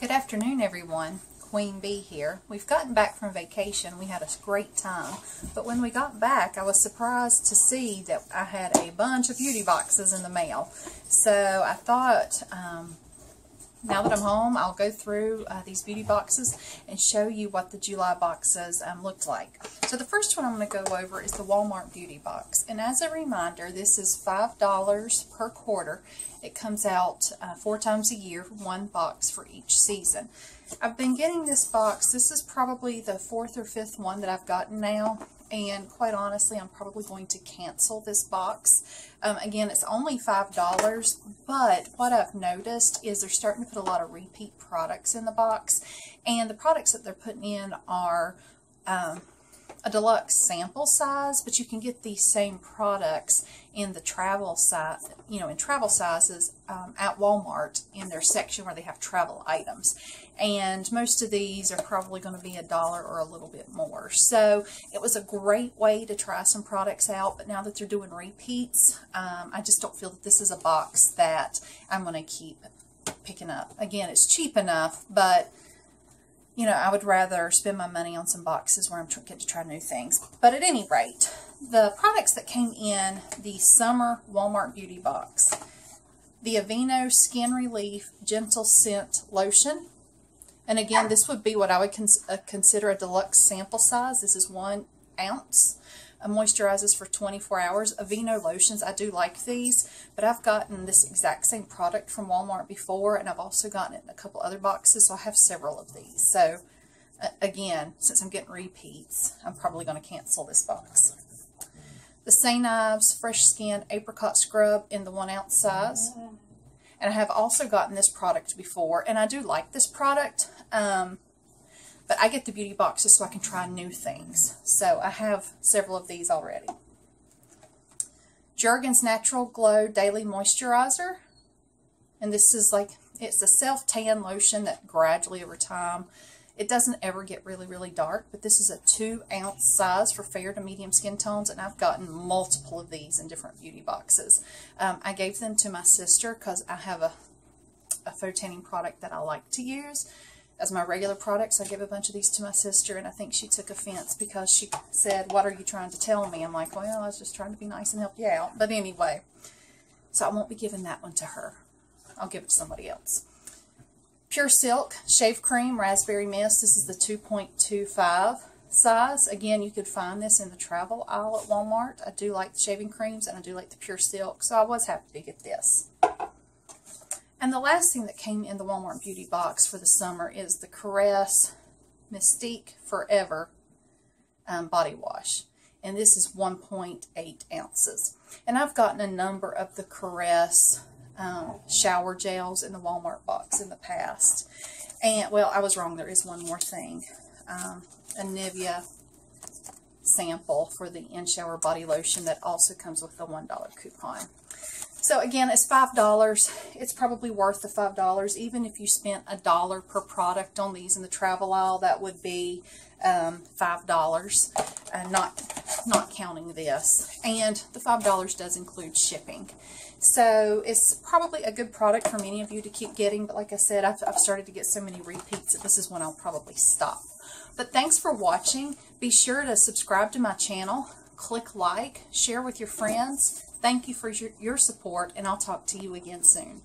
Good afternoon, everyone. Queen Bee here. We've gotten back from vacation. We had a great time. But when we got back, I was surprised to see that I had a bunch of beauty boxes in the mail. So I thought um, now that I'm home, I'll go through uh, these beauty boxes and show you what the July boxes um, looked like. So the first one I'm going to go over is the Walmart Beauty Box. And as a reminder, this is $5 per quarter. It comes out uh, four times a year, one box for each season. I've been getting this box. This is probably the fourth or fifth one that I've gotten now and quite honestly I'm probably going to cancel this box. Um, again it's only $5 but what I've noticed is they're starting to put a lot of repeat products in the box and the products that they're putting in are um, a deluxe sample size, but you can get these same products in the travel size, you know, in travel sizes um, at Walmart in their section where they have travel items. And most of these are probably going to be a dollar or a little bit more. So it was a great way to try some products out, but now that they're doing repeats, um, I just don't feel that this is a box that I'm going to keep picking up. Again, it's cheap enough, but you know, I would rather spend my money on some boxes where I'm getting to try new things. But at any rate, the products that came in the summer Walmart beauty box. The Aveeno Skin Relief Gentle Scent Lotion. And again, this would be what I would cons uh, consider a deluxe sample size. This is one ounce moisturizes for 24 hours. Aveeno lotions, I do like these, but I've gotten this exact same product from Walmart before, and I've also gotten it in a couple other boxes, so I have several of these. So, again, since I'm getting repeats, I'm probably going to cancel this box. The St. Ives Fresh Skin Apricot Scrub in the one ounce size. And I have also gotten this product before, and I do like this product. Um, but I get the beauty boxes so I can try new things. So I have several of these already. Jergens Natural Glow Daily Moisturizer. And this is like, it's a self-tan lotion that gradually over time, it doesn't ever get really, really dark, but this is a two ounce size for fair to medium skin tones, and I've gotten multiple of these in different beauty boxes. Um, I gave them to my sister because I have a, a faux tanning product that I like to use as my regular products. I gave a bunch of these to my sister, and I think she took offense because she said, what are you trying to tell me? I'm like, well, I was just trying to be nice and help you out. But anyway, so I won't be giving that one to her. I'll give it to somebody else. Pure Silk Shave Cream Raspberry Mist. This is the 2.25 size. Again, you could find this in the travel aisle at Walmart. I do like the shaving creams, and I do like the Pure Silk, so I was happy to get this. And the last thing that came in the Walmart Beauty box for the summer is the Caress Mystique Forever um, Body Wash. And this is 1.8 ounces. And I've gotten a number of the Caress um, shower gels in the Walmart box in the past. And, well, I was wrong. There is one more thing. Um, a Nivea sample for the in-shower body lotion that also comes with a $1 coupon. So again, it's $5. It's probably worth the $5. Even if you spent a dollar per product on these in the travel aisle, that would be um, $5, and not, not counting this. And the $5 does include shipping. So it's probably a good product for many of you to keep getting. But like I said, I've, I've started to get so many repeats that this is when I'll probably stop. But thanks for watching. Be sure to subscribe to my channel. Click like, share with your friends Thank you for your, support, and I'll talk to you again soon.